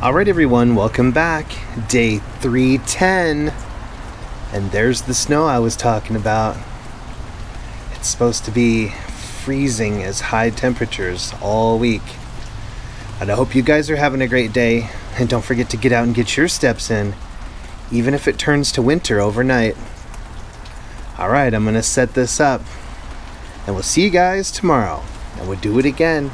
Alright, everyone, welcome back. Day 310. And there's the snow I was talking about. It's supposed to be freezing as high temperatures all week. And I hope you guys are having a great day. And don't forget to get out and get your steps in, even if it turns to winter overnight. Alright, I'm going to set this up. And we'll see you guys tomorrow. And we'll do it again.